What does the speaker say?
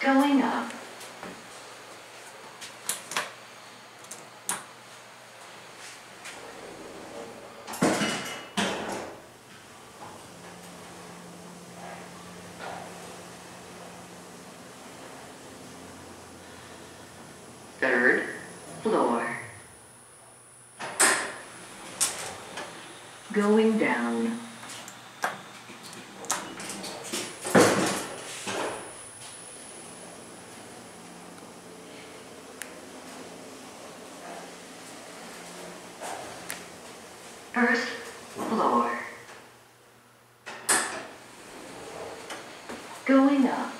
Going up. Third floor. Going down. First floor. Going up.